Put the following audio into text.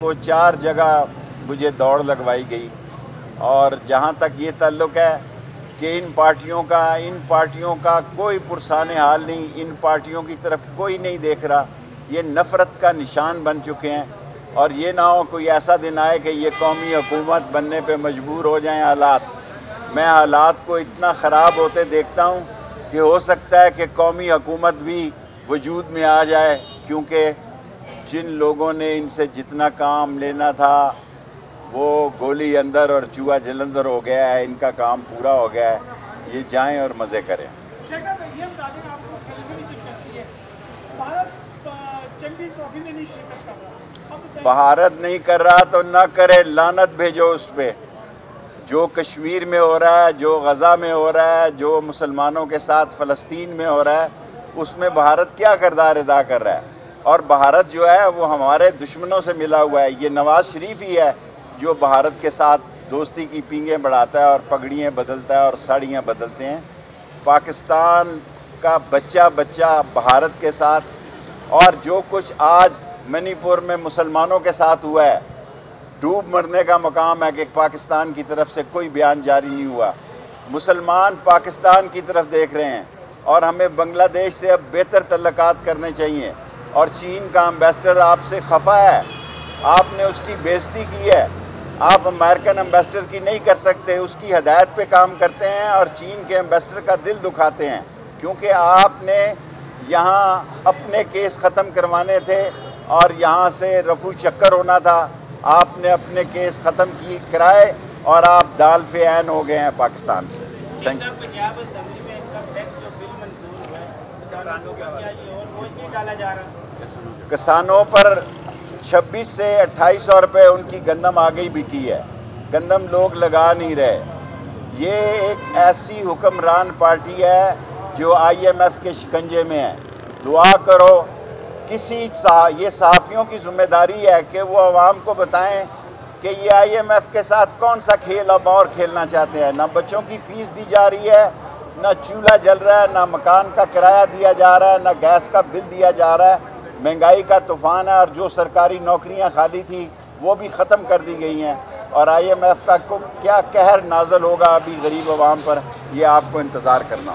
वो चार जगह मुझे दौड़ लगवाई गई। और जहाँ तक ये ताल्लुक है कि इन पार्टियों का, इन पार्टियों का कोई पुरसान हाल नहीं, इन पार्टियों की तरफ़ कोई नहीं देख रहा। ये नफ़रत का निशान बन चुके हैं। और ये ना हो कोई ऐसा दिन आए कि ये कौमी हुकूमत बनने पे मजबूर हो जाएँ हालात। मैं हालात को इतना ख़राब होते देखता हूँ कि हो सकता है कि कौमी हुकूमत भी वजूद में आ जाए, क्योंकि जिन लोगों ने इनसे जितना काम लेना था वो गोली अंदर और चूहा जलंधर हो गया है इनका काम पूरा हो गया है। ये जाएँ और मज़े करें। है रहा। भारत नहीं कर रहा तो ना करे लानत भेजो उस पर जो कश्मीर में हो रहा है जो गज़ा में हो रहा है जो मुसलमानों के साथ फ़लस्तीन में हो रहा है उसमें भारत क्या करदार अदा कर रहा है? और भारत जो है, वो हमारे दुश्मनों से मिला हुआ है। ये नवाज़ शरीफ ही है जो भारत के साथ दोस्ती की पींगें बढ़ाता है और पगड़ियाँ बदलता है और साड़ियाँ बदलते हैं। पाकिस्तान का बच्चा बच्चा भारत के साथ और जो कुछ आज मणिपुर में मुसलमानों के साथ हुआ है, डूब मरने का मकाम है कि पाकिस्तान की तरफ़ से कोई बयान जारी नहीं हुआ। मुसलमान पाकिस्तान की तरफ़ देख रहे हैं और हमें बांग्लादेश से अब बेहतर तल्लक़ात करने चाहिए। और चीन का एम्बेसडर आपसे खफा है। आपने उसकी बेइज्जती की है। आप अमेरिकन एम्बेसडर की नहीं कर सकते उसकी हदायत पे काम करते हैं और चीन के एम्बेसडर का दिल दुखाते हैं। क्योंकि आपने यहाँ अपने केस ख़त्म करवाने थे और यहाँ से रफू चक्कर होना था। आपने अपने केस ख़त्म की कराए और आप दाल फे ऐन हो गए हैं पाकिस्तान से। थैंक यू किसानों पर 26 से अट्ठाईस सौ रुपये उनकी गंदम आ गई बिकी है। गंदम लोग लगा नहीं रहे। ये एक ऐसी हुक्मरान पार्टी है जो आईएमएफ के शिकंजे में है। दुआ करो, किसी सा, ये सहाफ़ियों की ज़िम्मेदारी है कि वो आवाम को बताएँ कि ये आईएमएफ के साथ कौन सा खेल अब और खेलना चाहते हैं। ना बच्चों की फ़ीस दी जा रही है, ना चूल्हा जल रहा है, ना मकान का किराया दिया जा रहा है, ना गैस का बिल दिया जा रहा है। महँगाई का तूफ़ान है और जो सरकारी नौकरियाँ खाली थी, वो भी ख़त्म कर दी गई हैं। और आईएमएफ का क्या कहर नाजल होगा अभी गरीब आवाम पर? ये आपको इंतज़ार करना